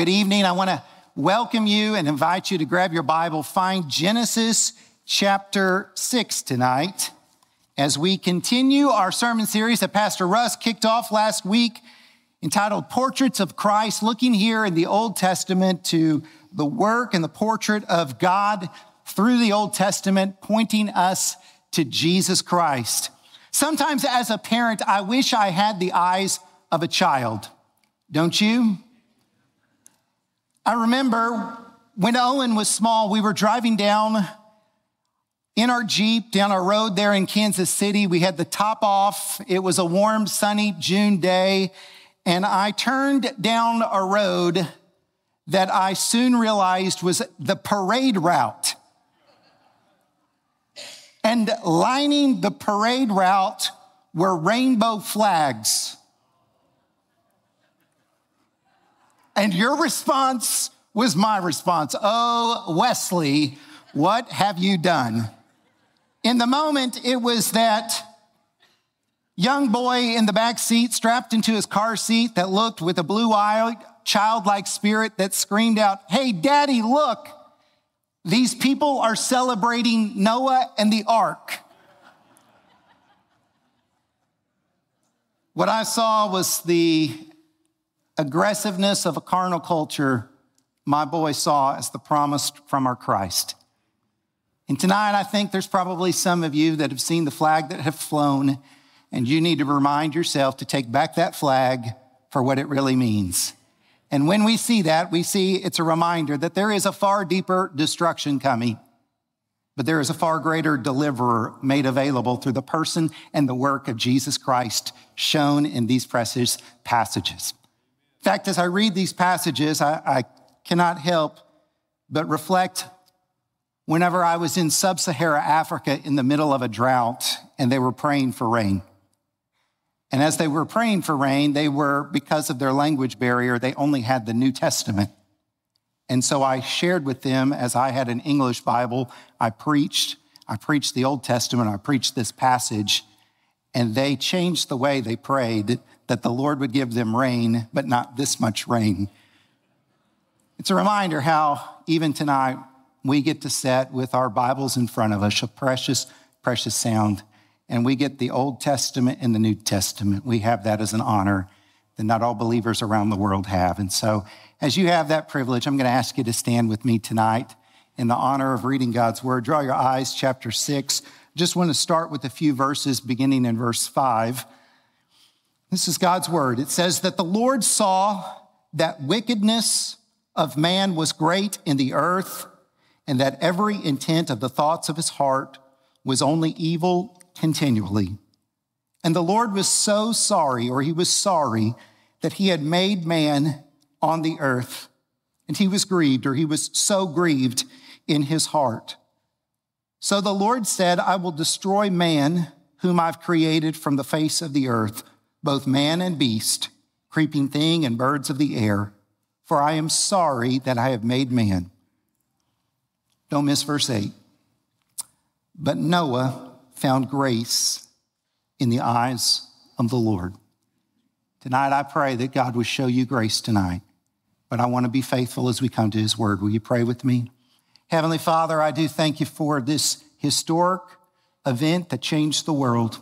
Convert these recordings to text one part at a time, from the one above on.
Good evening. I want to welcome you and invite you to grab your Bible, find Genesis chapter 6 tonight as we continue our sermon series that Pastor Russ kicked off last week entitled Portraits of Christ, looking here in the Old Testament to the work and the portrait of God through the Old Testament, pointing us to Jesus Christ. Sometimes as a parent, I wish I had the eyes of a child. Don't you? I remember when Owen was small, we were driving down in our Jeep down our road there in Kansas City. We had the top off. It was a warm, sunny June day. And I turned down a road that I soon realized was the parade route. And lining the parade route were rainbow flags. And your response was my response. Oh, Wesley, what have you done? In the moment, it was that young boy in the back seat, strapped into his car seat, that looked with a blue eyed, childlike spirit that screamed out, Hey, daddy, look, these people are celebrating Noah and the ark. What I saw was the aggressiveness of a carnal culture my boy saw as the promise from our Christ. And tonight, I think there's probably some of you that have seen the flag that have flown, and you need to remind yourself to take back that flag for what it really means. And when we see that, we see it's a reminder that there is a far deeper destruction coming, but there is a far greater deliverer made available through the person and the work of Jesus Christ shown in these precious passages. In fact, as I read these passages, I, I cannot help but reflect whenever I was in sub Sahara Africa in the middle of a drought and they were praying for rain. And as they were praying for rain, they were, because of their language barrier, they only had the New Testament. And so I shared with them, as I had an English Bible, I preached. I preached the Old Testament, I preached this passage, and they changed the way they prayed that the Lord would give them rain, but not this much rain. It's a reminder how even tonight we get to set with our Bibles in front of us, a precious, precious sound, and we get the Old Testament and the New Testament. We have that as an honor that not all believers around the world have. And so, as you have that privilege, I'm going to ask you to stand with me tonight in the honor of reading God's Word. Draw your eyes, chapter 6. Just want to start with a few verses beginning in verse 5. This is God's word. It says that the Lord saw that wickedness of man was great in the earth, and that every intent of the thoughts of his heart was only evil continually. And the Lord was so sorry, or he was sorry, that he had made man on the earth. And he was grieved, or he was so grieved in his heart. So the Lord said, I will destroy man whom I've created from the face of the earth both man and beast, creeping thing and birds of the air, for I am sorry that I have made man. Don't miss verse 8. But Noah found grace in the eyes of the Lord. Tonight, I pray that God would show you grace tonight, but I want to be faithful as we come to his word. Will you pray with me? Heavenly Father, I do thank you for this historic event that changed the world.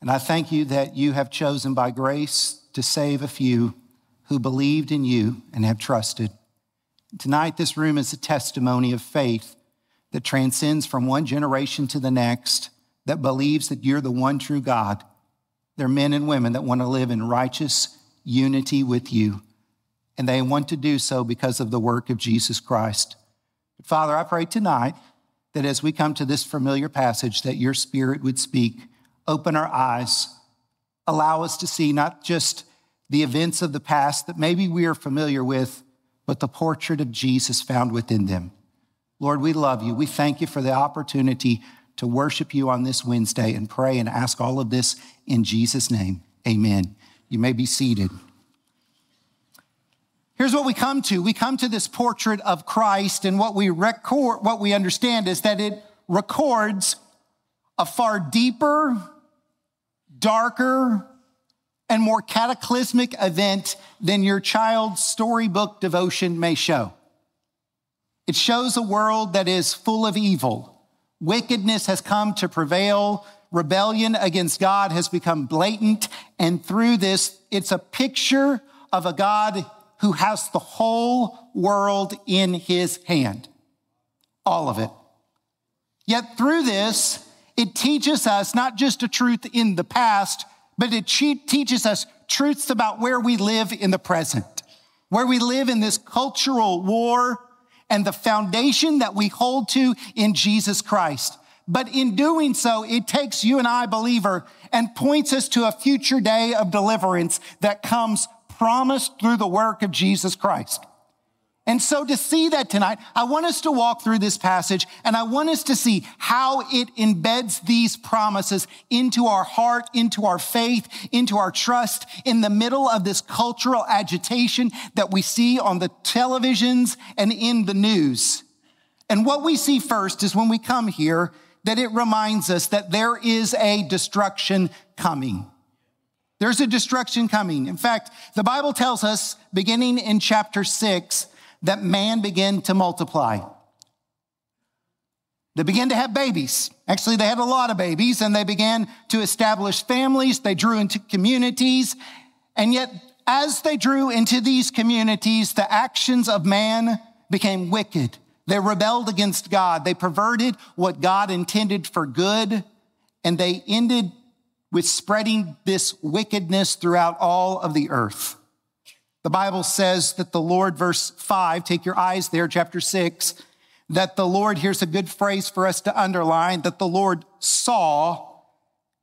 And I thank you that you have chosen by grace to save a few who believed in you and have trusted. Tonight, this room is a testimony of faith that transcends from one generation to the next, that believes that you're the one true God. They're men and women that want to live in righteous unity with you, and they want to do so because of the work of Jesus Christ. But Father, I pray tonight that as we come to this familiar passage, that your spirit would speak open our eyes, allow us to see not just the events of the past that maybe we are familiar with, but the portrait of Jesus found within them. Lord, we love you. We thank you for the opportunity to worship you on this Wednesday and pray and ask all of this in Jesus' name. Amen. You may be seated. Here's what we come to. We come to this portrait of Christ, and what we record, what we understand is that it records a far deeper darker, and more cataclysmic event than your child's storybook devotion may show. It shows a world that is full of evil. Wickedness has come to prevail. Rebellion against God has become blatant. And through this, it's a picture of a God who has the whole world in his hand. All of it. Yet through this, it teaches us not just a truth in the past, but it teaches us truths about where we live in the present, where we live in this cultural war and the foundation that we hold to in Jesus Christ. But in doing so, it takes you and I, believer, and points us to a future day of deliverance that comes promised through the work of Jesus Christ. And so to see that tonight, I want us to walk through this passage and I want us to see how it embeds these promises into our heart, into our faith, into our trust in the middle of this cultural agitation that we see on the televisions and in the news. And what we see first is when we come here that it reminds us that there is a destruction coming. There's a destruction coming. In fact, the Bible tells us, beginning in chapter six, that man began to multiply. They began to have babies. Actually, they had a lot of babies and they began to establish families. They drew into communities. And yet, as they drew into these communities, the actions of man became wicked. They rebelled against God. They perverted what God intended for good. And they ended with spreading this wickedness throughout all of the earth. The Bible says that the Lord, verse five, take your eyes there, chapter six, that the Lord, here's a good phrase for us to underline, that the Lord saw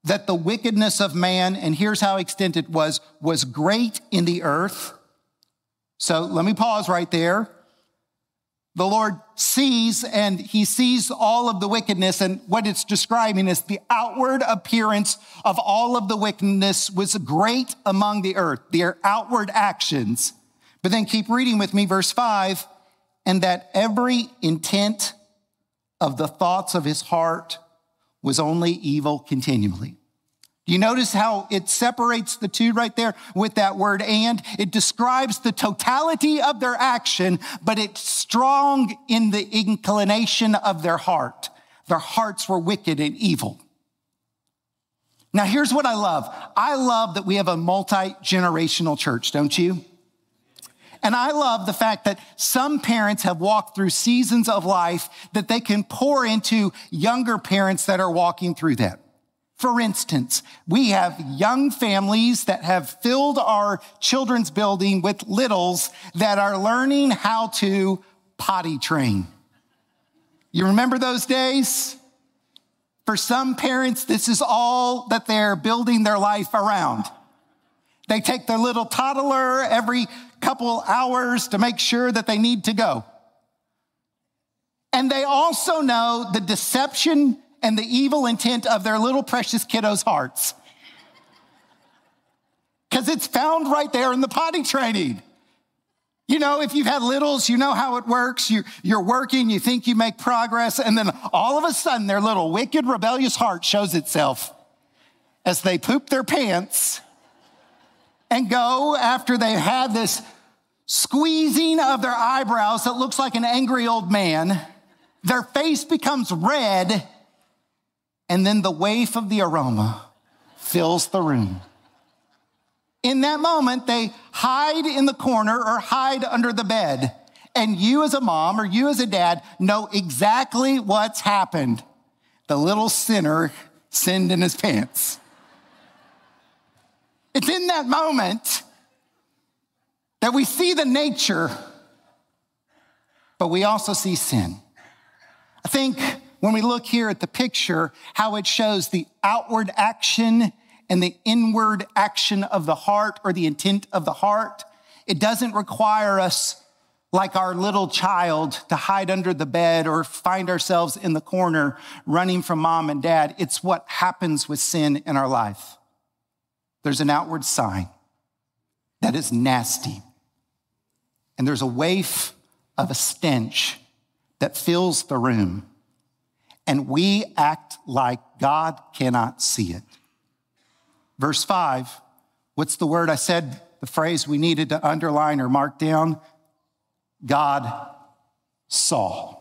that the wickedness of man, and here's how extent it was, was great in the earth. So let me pause right there the Lord sees and he sees all of the wickedness and what it's describing is the outward appearance of all of the wickedness was great among the earth, their outward actions. But then keep reading with me, verse five, and that every intent of the thoughts of his heart was only evil continually. You notice how it separates the two right there with that word and? It describes the totality of their action, but it's strong in the inclination of their heart. Their hearts were wicked and evil. Now, here's what I love I love that we have a multi generational church, don't you? And I love the fact that some parents have walked through seasons of life that they can pour into younger parents that are walking through that. For instance, we have young families that have filled our children's building with littles that are learning how to potty train. You remember those days? For some parents, this is all that they're building their life around. They take their little toddler every couple hours to make sure that they need to go. And they also know the deception and the evil intent of their little precious kiddos' hearts. Because it's found right there in the potty training. You know, if you've had littles, you know how it works. You're, you're working, you think you make progress, and then all of a sudden their little wicked, rebellious heart shows itself as they poop their pants and go after they've this squeezing of their eyebrows that looks like an angry old man. Their face becomes red and then the waif of the aroma fills the room. In that moment, they hide in the corner or hide under the bed. And you, as a mom or you, as a dad, know exactly what's happened. The little sinner sinned in his pants. It's in that moment that we see the nature, but we also see sin. I think when we look here at the picture, how it shows the outward action and the inward action of the heart or the intent of the heart, it doesn't require us like our little child to hide under the bed or find ourselves in the corner running from mom and dad. It's what happens with sin in our life. There's an outward sign that is nasty. And there's a waif of a stench that fills the room and we act like God cannot see it. Verse 5 What's the word I said, the phrase we needed to underline or mark down? God saw.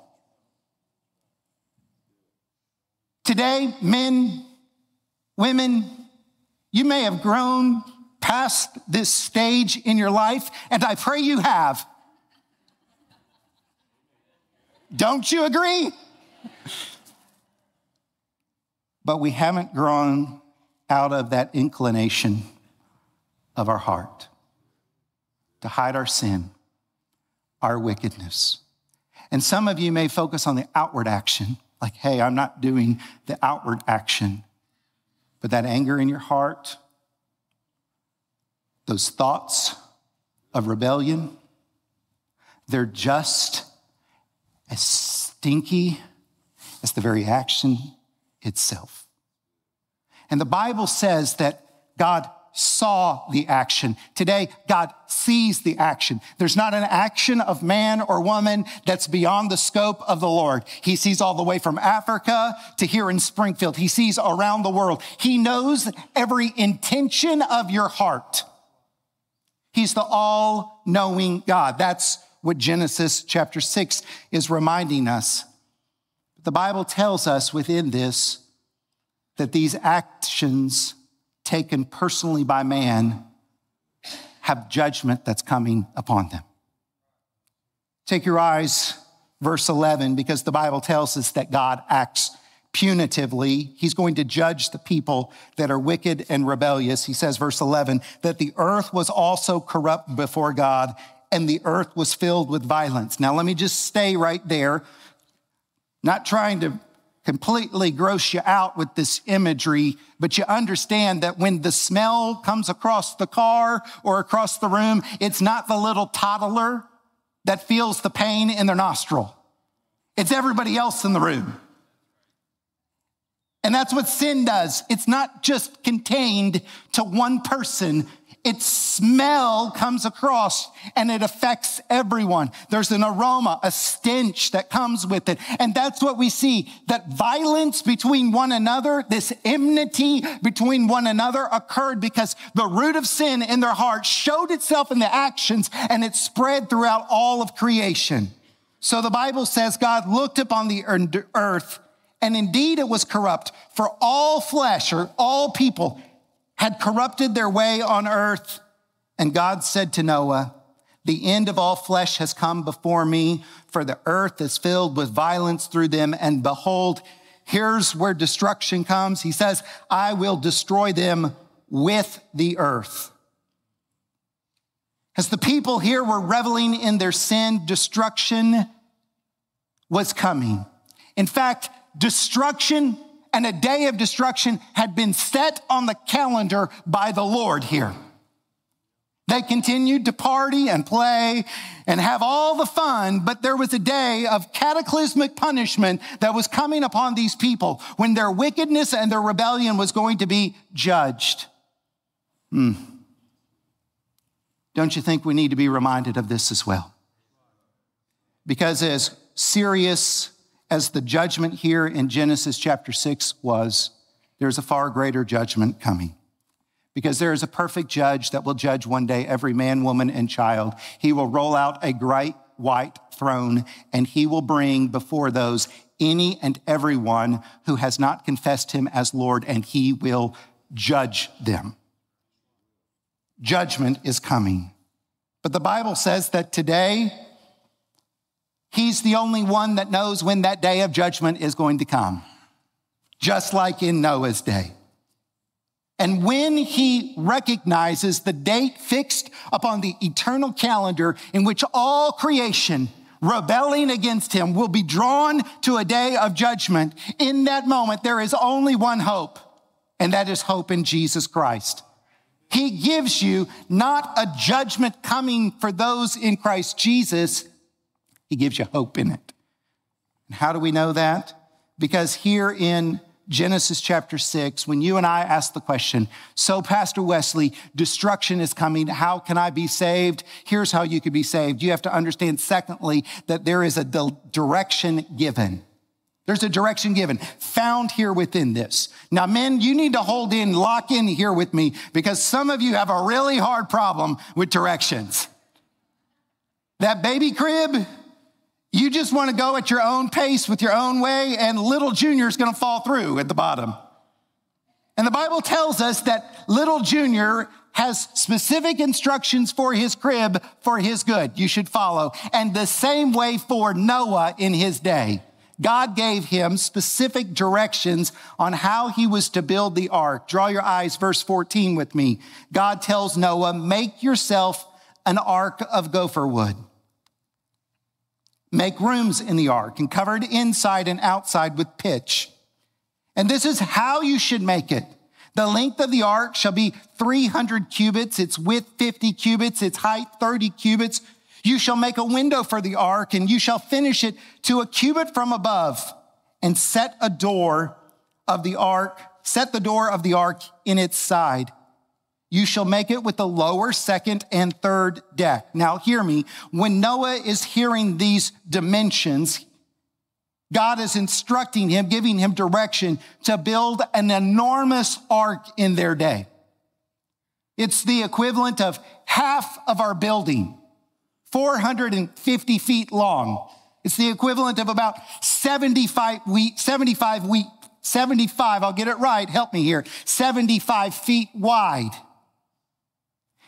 Today, men, women, you may have grown past this stage in your life, and I pray you have. Don't you agree? But we haven't grown out of that inclination of our heart to hide our sin, our wickedness. And some of you may focus on the outward action, like, hey, I'm not doing the outward action. But that anger in your heart, those thoughts of rebellion, they're just as stinky as the very action itself. And the Bible says that God saw the action. Today, God sees the action. There's not an action of man or woman that's beyond the scope of the Lord. He sees all the way from Africa to here in Springfield. He sees around the world. He knows every intention of your heart. He's the all knowing God. That's what Genesis chapter 6 is reminding us. The Bible tells us within this that these actions taken personally by man have judgment that's coming upon them. Take your eyes, verse 11, because the Bible tells us that God acts punitively. He's going to judge the people that are wicked and rebellious. He says, verse 11, that the earth was also corrupt before God and the earth was filled with violence. Now, let me just stay right there, not trying to completely gross you out with this imagery, but you understand that when the smell comes across the car or across the room, it's not the little toddler that feels the pain in their nostril. It's everybody else in the room. And that's what sin does. It's not just contained to one person, its smell comes across and it affects everyone. There's an aroma, a stench that comes with it. And that's what we see that violence between one another, this enmity between one another occurred because the root of sin in their heart showed itself in the actions and it spread throughout all of creation. So the Bible says God looked upon the earth and indeed it was corrupt for all flesh or all people had corrupted their way on earth. And God said to Noah, The end of all flesh has come before me, for the earth is filled with violence through them. And behold, here's where destruction comes. He says, I will destroy them with the earth. As the people here were reveling in their sin, destruction was coming. In fact, destruction and a day of destruction had been set on the calendar by the Lord here. They continued to party and play and have all the fun, but there was a day of cataclysmic punishment that was coming upon these people when their wickedness and their rebellion was going to be judged. Hmm. Don't you think we need to be reminded of this as well? Because as serious as the judgment here in Genesis chapter 6 was, there's a far greater judgment coming. Because there is a perfect judge that will judge one day every man, woman, and child. He will roll out a great white throne and he will bring before those any and everyone who has not confessed him as Lord, and he will judge them. Judgment is coming. But the Bible says that today, He's the only one that knows when that day of judgment is going to come, just like in Noah's day. And when he recognizes the date fixed upon the eternal calendar in which all creation rebelling against him will be drawn to a day of judgment, in that moment, there is only one hope, and that is hope in Jesus Christ. He gives you not a judgment coming for those in Christ Jesus, he gives you hope in it. And how do we know that? Because here in Genesis chapter 6, when you and I ask the question, So, Pastor Wesley, destruction is coming. How can I be saved? Here's how you could be saved. You have to understand, secondly, that there is a direction given. There's a direction given found here within this. Now, men, you need to hold in, lock in here with me because some of you have a really hard problem with directions. That baby crib, you just want to go at your own pace with your own way, and little Junior is going to fall through at the bottom. And the Bible tells us that little Junior has specific instructions for his crib for his good. You should follow. And the same way for Noah in his day. God gave him specific directions on how he was to build the ark. Draw your eyes, verse 14 with me. God tells Noah, make yourself an ark of gopher wood. Make rooms in the ark and cover it inside and outside with pitch. And this is how you should make it. The length of the ark shall be 300 cubits, its width 50 cubits, its height 30 cubits. You shall make a window for the ark, and you shall finish it to a cubit from above, and set a door of the ark, set the door of the ark in its side. You shall make it with the lower, second, and third deck. Now, hear me. When Noah is hearing these dimensions, God is instructing him, giving him direction to build an enormous ark in their day. It's the equivalent of half of our building, 450 feet long. It's the equivalent of about 75 week, 75 week, 75, I'll get it right, help me here, 75 feet wide.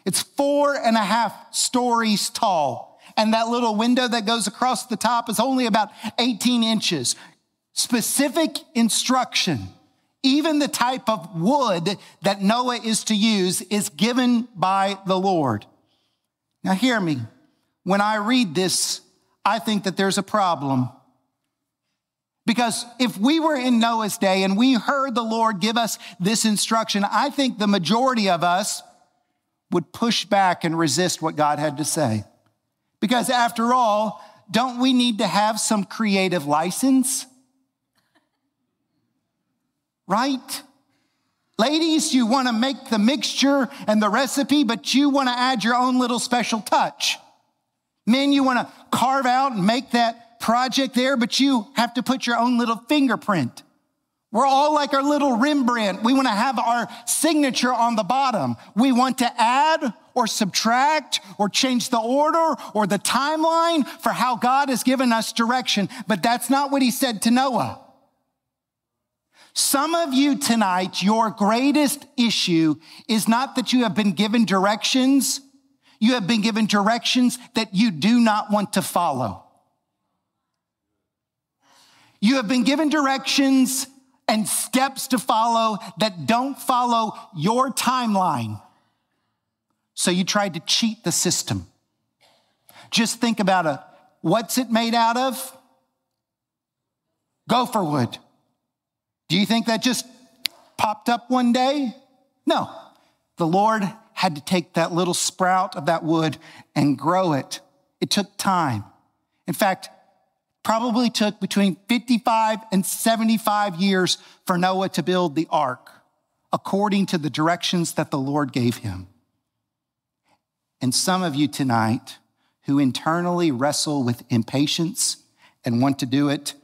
It's four and a half stories tall and that little window that goes across the top is only about 18 inches. Specific instruction, even the type of wood that Noah is to use, is given by the Lord. Now, hear me. When I read this, I think that there's a problem. Because if we were in Noah's day and we heard the Lord give us this instruction, I think the majority of us would push back and resist what God had to say. Because after all, don't we need to have some creative license? Right? Ladies, you want to make the mixture and the recipe, but you want to add your own little special touch. Men, you want to carve out and make that project there, but you have to put your own little fingerprint. We're all like our little Rembrandt. We want to have our signature on the bottom. We want to add or subtract or change the order or the timeline for how God has given us direction. But that's not what he said to Noah. Some of you tonight, your greatest issue is not that you have been given directions. You have been given directions that you do not want to follow. You have been given directions and steps to follow that don't follow your timeline. So you tried to cheat the system. Just think about it. What's it made out of? Gopher wood. Do you think that just popped up one day? No. The Lord had to take that little sprout of that wood and grow it. It took time. In fact, probably took between 55 and 75 years for Noah to build the ark, according to the directions that the Lord gave him. And some of you tonight who internally wrestle with impatience and want to do it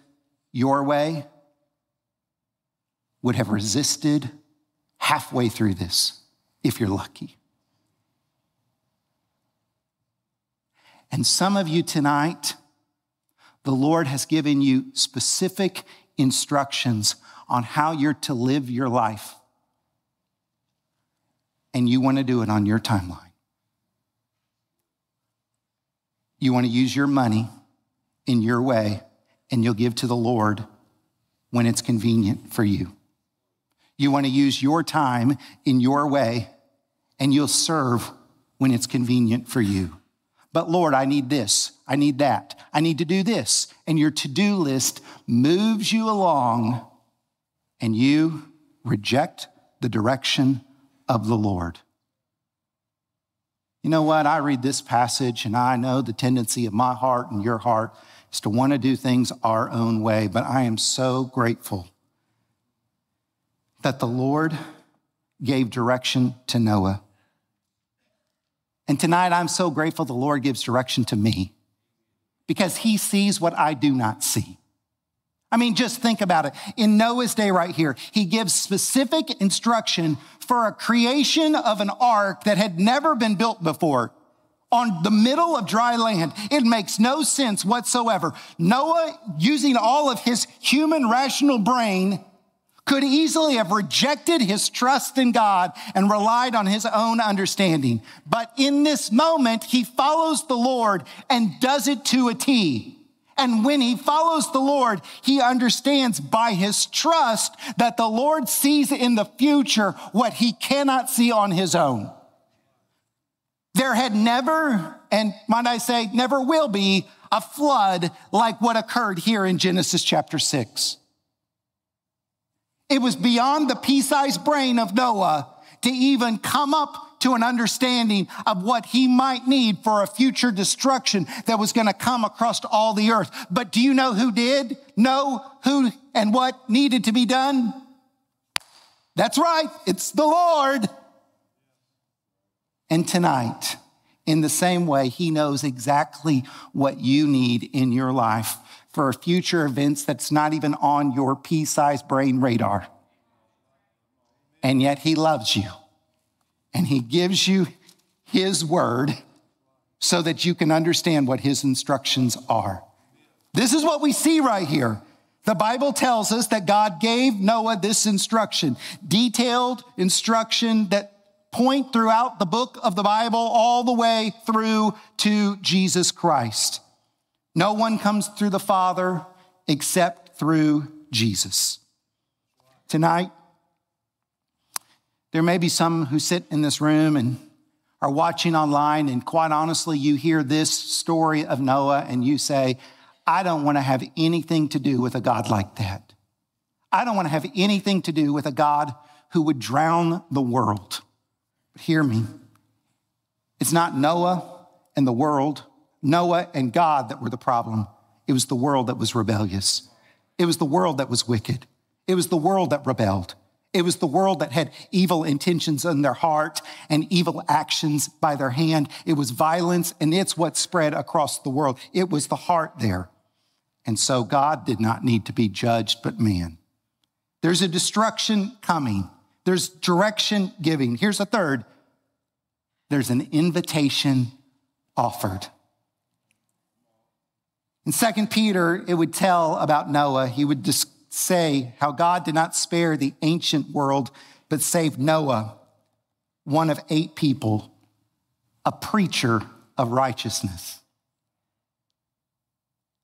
your way would have resisted halfway through this if you're lucky. And some of you tonight the Lord has given you specific instructions on how you're to live your life. And you want to do it on your timeline. You want to use your money in your way, and you'll give to the Lord when it's convenient for you. You want to use your time in your way, and you'll serve when it's convenient for you. But Lord, I need this. I need that. I need to do this. And your to do list moves you along, and you reject the direction of the Lord. You know what? I read this passage, and I know the tendency of my heart and your heart is to want to do things our own way, but I am so grateful that the Lord gave direction to Noah. And tonight, I'm so grateful the Lord gives direction to me because he sees what I do not see. I mean, just think about it. In Noah's day, right here, he gives specific instruction for a creation of an ark that had never been built before on the middle of dry land. It makes no sense whatsoever. Noah, using all of his human rational brain, could easily have rejected his trust in God and relied on his own understanding. But in this moment, he follows the Lord and does it to a T. And when he follows the Lord, he understands by his trust that the Lord sees in the future what he cannot see on his own. There had never, and might I say, never will be, a flood like what occurred here in Genesis chapter 6. It was beyond the pea sized brain of Noah to even come up to an understanding of what he might need for a future destruction that was going to come across all the earth. But do you know who did know who and what needed to be done? That's right. It's the Lord. And tonight, in the same way, he knows exactly what you need in your life for future events that's not even on your pea sized brain radar. And yet he loves you and he gives you his word so that you can understand what his instructions are. This is what we see right here. The Bible tells us that God gave Noah this instruction, detailed instruction that point throughout the book of the Bible all the way through to Jesus Christ. No one comes through the Father except through Jesus. Tonight, there may be some who sit in this room and are watching online, and quite honestly, you hear this story of Noah and you say, I don't want to have anything to do with a God like that. I don't want to have anything to do with a God who would drown the world. But hear me. It's not Noah and the world, Noah and God that were the problem. It was the world that was rebellious. It was the world that was wicked. It was the world that rebelled. It was the world that had evil intentions in their heart and evil actions by their hand. It was violence, and it's what spread across the world. It was the heart there. And so God did not need to be judged, but man. There's a destruction coming, there's direction giving. Here's a third there's an invitation offered. In 2 Peter, it would tell about Noah. He would say how God did not spare the ancient world, but saved Noah, one of eight people, a preacher of righteousness.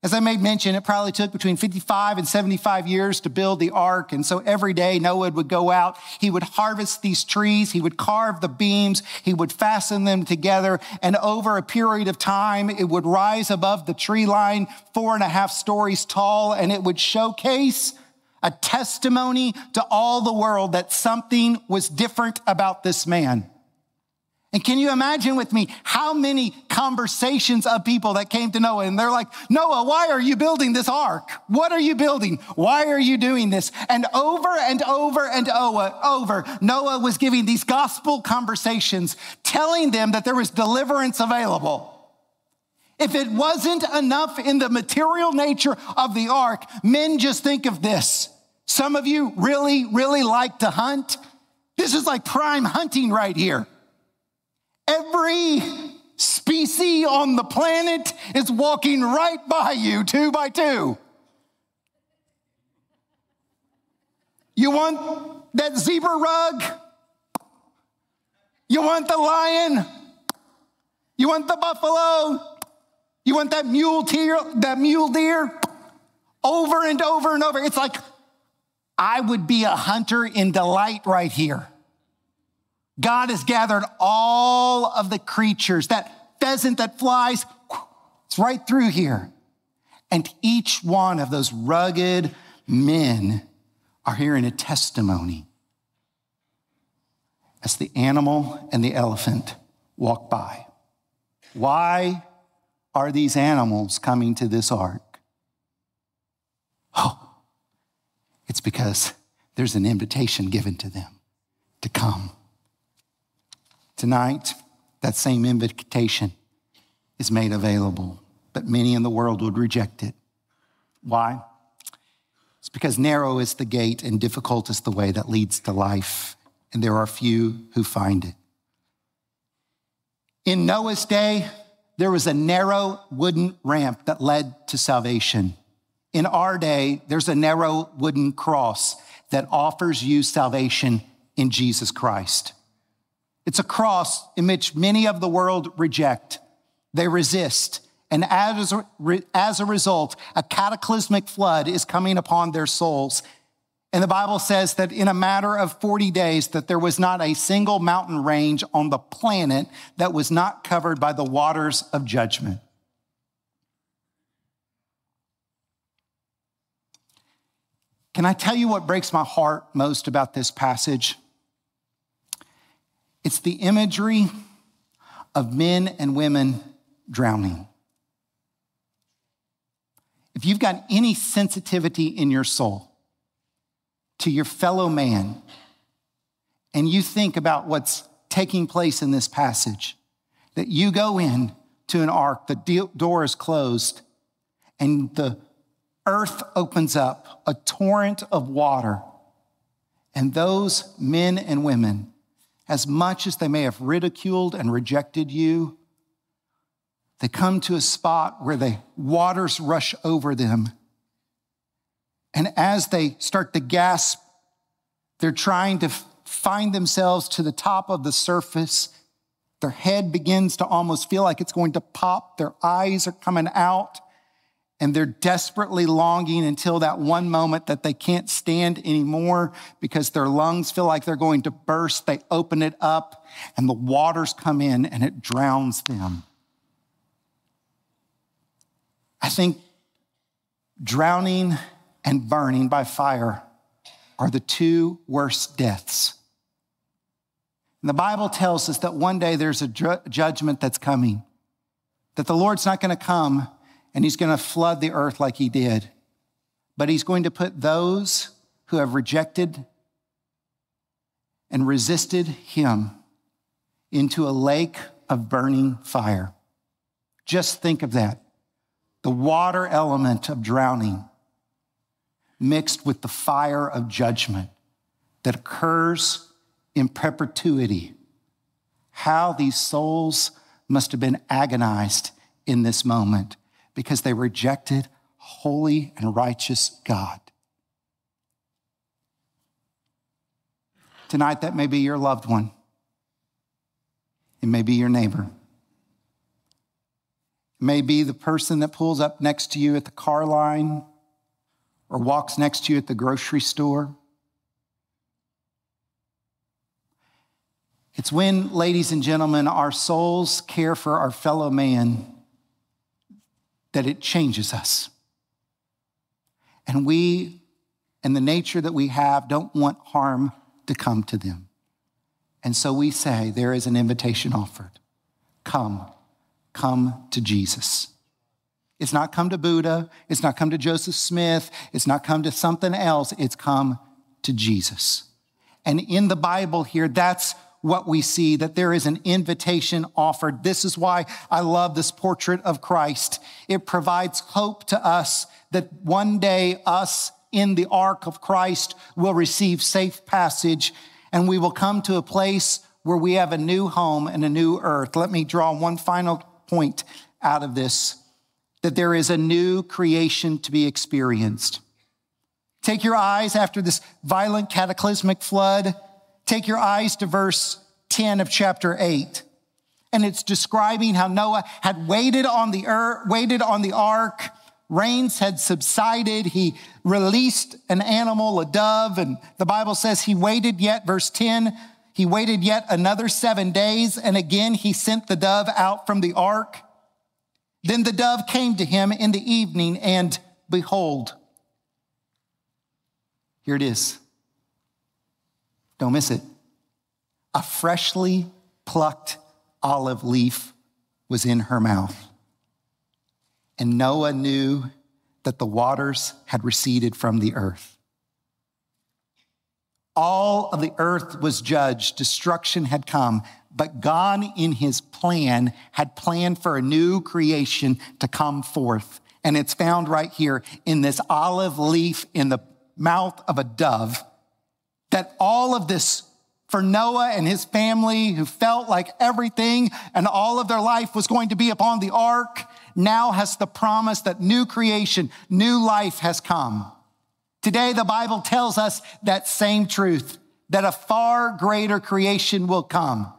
As I made mention, it probably took between 55 and 75 years to build the ark. And so every day Noah would go out, he would harvest these trees, he would carve the beams, he would fasten them together. And over a period of time, it would rise above the tree line, four and a half stories tall, and it would showcase a testimony to all the world that something was different about this man. And can you imagine with me how many conversations of people that came to Noah and they're like, Noah, why are you building this ark? What are you building? Why are you doing this? And over and over and over, Noah was giving these gospel conversations, telling them that there was deliverance available. If it wasn't enough in the material nature of the ark, men just think of this. Some of you really, really like to hunt. This is like prime hunting right here. Every species on the planet is walking right by you, two by two. You want that zebra rug? You want the lion? You want the buffalo? You want that mule deer, that mule deer? Over and over and over. It's like I would be a hunter in delight right here. God has gathered all of the creatures, that pheasant that flies, it's right through here. And each one of those rugged men are hearing a testimony as the animal and the elephant walk by. Why are these animals coming to this ark? Oh, it's because there's an invitation given to them to come. Tonight, that same invitation is made available, but many in the world would reject it. Why? It's because narrow is the gate and difficult is the way that leads to life, and there are few who find it. In Noah's day, there was a narrow wooden ramp that led to salvation. In our day, there's a narrow wooden cross that offers you salvation in Jesus Christ. It's a cross in which many of the world reject, they resist. And as a, as a result, a cataclysmic flood is coming upon their souls. And the Bible says that in a matter of 40 days, that there was not a single mountain range on the planet that was not covered by the waters of judgment. Can I tell you what breaks my heart most about this passage? It's the imagery of men and women drowning. If you've got any sensitivity in your soul to your fellow man, and you think about what's taking place in this passage, that you go in to an ark, the door is closed, and the earth opens up, a torrent of water, and those men and women as much as they may have ridiculed and rejected you, they come to a spot where the waters rush over them. And as they start to gasp, they're trying to find themselves to the top of the surface. Their head begins to almost feel like it's going to pop. Their eyes are coming out and they're desperately longing until that one moment that they can't stand anymore because their lungs feel like they're going to burst. They open it up and the waters come in and it drowns them. I think drowning and burning by fire are the two worst deaths. And the Bible tells us that one day there's a ju- judgment that's coming, that the Lord's not going to come and he's going to flood the earth like he did. But he's going to put those who have rejected and resisted him into a lake of burning fire. Just think of that. The water element of drowning mixed with the fire of judgment that occurs in perpetuity. How these souls must have been agonized in this moment because they rejected holy and righteous God. Tonight, that may be your loved one. It may be your neighbor. It may be the person that pulls up next to you at the car line or walks next to you at the grocery store. It's when, ladies and gentlemen, our souls care for our fellow man that it changes us. And we, and the nature that we have, don't want harm to come to them. And so we say, there is an invitation offered. Come, come to Jesus. It's not come to Buddha. It's not come to Joseph Smith. It's not come to something else. It's come to Jesus. And in the Bible here, that's what we see, that there is an invitation offered. This is why I love this portrait of Christ. It provides hope to us that one day us in the ark of Christ will receive safe passage and we will come to a place where we have a new home and a new earth. Let me draw one final point out of this that there is a new creation to be experienced. Take your eyes after this violent cataclysmic flood Take your eyes to verse 10 of chapter 8. And it's describing how Noah had waited on the earth, waited on the ark. Rains had subsided. He released an animal, a dove, and the Bible says he waited yet, verse 10, he waited yet another seven days, and again he sent the dove out from the ark. Then the dove came to him in the evening, and behold, here it is. Don't miss it. A freshly plucked olive leaf was in her mouth. And Noah knew that the waters had receded from the earth. All of the earth was judged, destruction had come, but God, in his plan, had planned for a new creation to come forth. And it's found right here in this olive leaf in the mouth of a dove that all of this for Noah and his family who felt like everything and all of their life was going to be upon the ark now has the promise that new creation, new life has come. Today, the Bible tells us that same truth, that a far greater creation will come.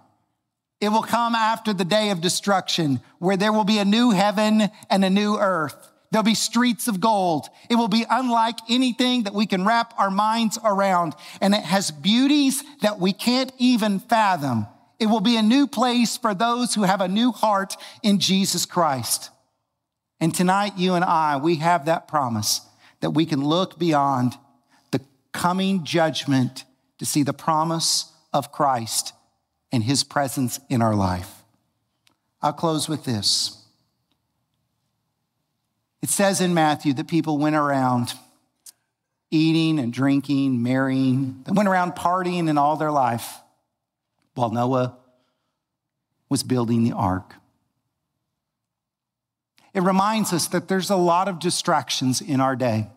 It will come after the day of destruction where there will be a new heaven and a new earth. There'll be streets of gold. It will be unlike anything that we can wrap our minds around. And it has beauties that we can't even fathom. It will be a new place for those who have a new heart in Jesus Christ. And tonight, you and I, we have that promise that we can look beyond the coming judgment to see the promise of Christ and his presence in our life. I'll close with this. It says in Matthew that people went around eating and drinking, marrying. They went around partying in all their life while Noah was building the ark. It reminds us that there's a lot of distractions in our day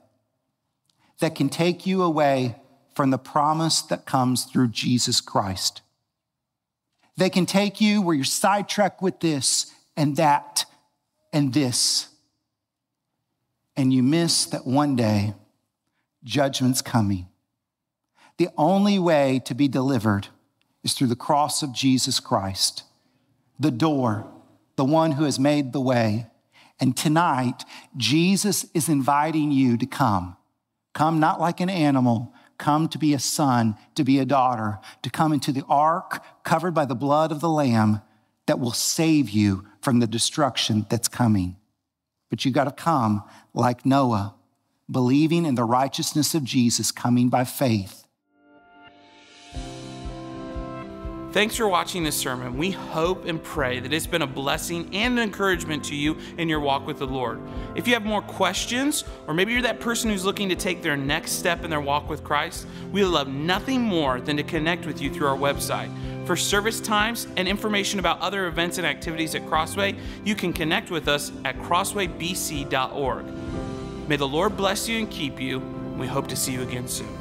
that can take you away from the promise that comes through Jesus Christ. They can take you where you're sidetracked with this and that and this. And you miss that one day judgment's coming. The only way to be delivered is through the cross of Jesus Christ, the door, the one who has made the way. And tonight, Jesus is inviting you to come. Come not like an animal, come to be a son, to be a daughter, to come into the ark covered by the blood of the Lamb that will save you from the destruction that's coming. But you got to come like Noah, believing in the righteousness of Jesus, coming by faith Thanks for watching this sermon. We hope and pray that it's been a blessing and an encouragement to you in your walk with the Lord. If you have more questions, or maybe you're that person who's looking to take their next step in their walk with Christ, we love nothing more than to connect with you through our website. For service times and information about other events and activities at Crossway, you can connect with us at crosswaybc.org. May the Lord bless you and keep you. We hope to see you again soon.